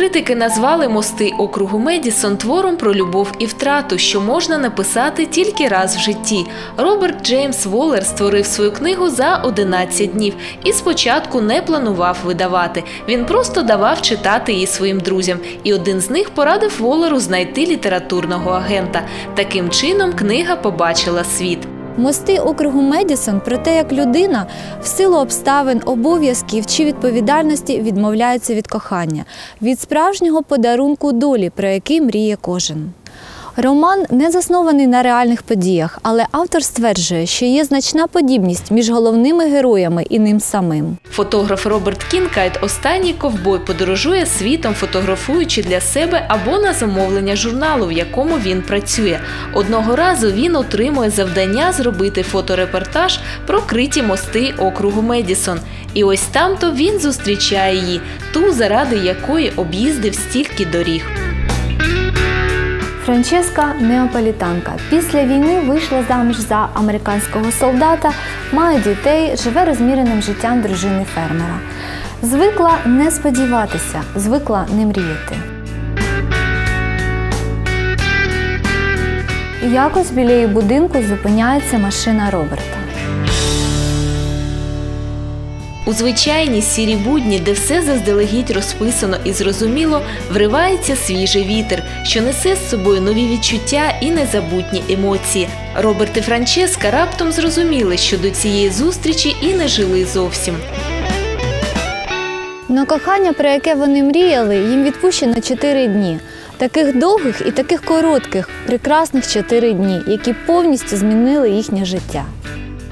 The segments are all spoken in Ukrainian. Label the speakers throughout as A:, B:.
A: Критики назвали мости округу Медісон твором про любов і втрату, що можна написати тільки раз в житті. Роберт Джеймс Воллер створив свою книгу за 11 днів і спочатку не планував видавати. Він просто давав читати її своїм друзям, і один з них порадив Воллеру знайти літературного агента. Таким чином книга побачила світ.
B: Мости округу Медісон про те, як людина в силу обставин, обов'язків чи відповідальності відмовляється від кохання, від справжнього подарунку долі, про який мріє кожен. Роман не заснований на реальних подіях, але автор стверджує, що є значна подібність між головними героями і ним самим.
A: Фотограф Роберт Кінкейд останній ковбой подорожує світом, фотографуючи для себе або на замовлення журналу, в якому він працює. Одного разу він отримує завдання зробити фоторепортаж про криті мости округу Медісон. І ось там-то він зустрічає її, ту, заради якої об'їздив стільки доріг.
B: Франческа неаполітанка. Після війни вийшла заміж за американського солдата, має дітей, живе розміреним життям дружини фермера. Звикла не сподіватися, звикла не мріяти. Якось біля її будинку зупиняється машина Роберта.
A: У звичайні сірі будні, де все заздалегідь розписано і зрозуміло, вривається свіжий вітер, що несе з собою нові відчуття і незабутні емоції. Роберт і Франческа раптом зрозуміли, що до цієї зустрічі і не жили зовсім.
B: Но кохання, про яке вони мріяли, їм відпущено 4 дні. Таких довгих і таких коротких, прекрасних 4 дні, які повністю змінили їхнє життя.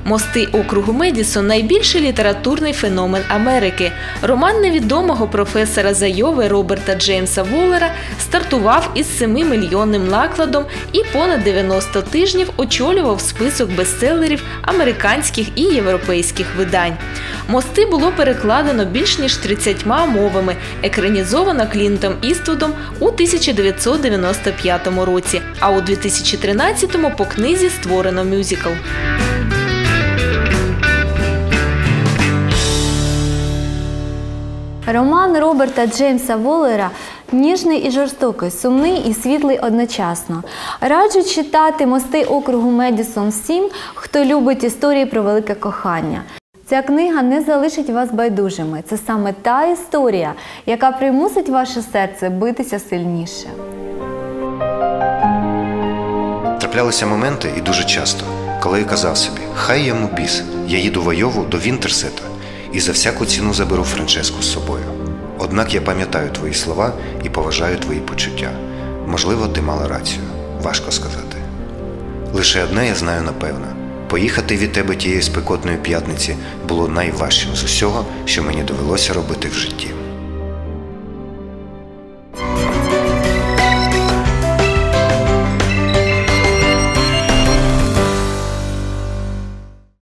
A: Мости округу Медісон найбільший літературний феномен Америки. Роман невідомого професора Зайови Роберта Джеймса Воллера стартував із 7-мільйонним накладом і понад 90 тижнів очолював список бестселерів американських і європейських видань. Мости було перекладено більш ніж 30 мовами, екранізовано Клінтом Іствудом у 1995 році, а у 2013 по книзі створено мюзикл.
B: Роман Роберта Джеймса Воллера ніжний і жорстокий, сумний і світлий одночасно. Раджу читати мости округу Медісон всім, хто любить історії про велике кохання. Ця книга не залишить вас байдужими. Це саме та історія, яка примусить ваше серце битися сильніше.
C: Траплялися моменти і дуже часто, коли я казав собі, хай йому біс, я їду в Айову до Вінтерсета і за всяку ціну заберу Франческу з собою. Однак я пам'ятаю твої слова і поважаю твої почуття. Можливо, ти мала рацію, важко сказати. Лише одне я знаю напевно: поїхати від тебе тієї спекотної п'ятниці було найважчим з усього, що мені довелося робити в житті.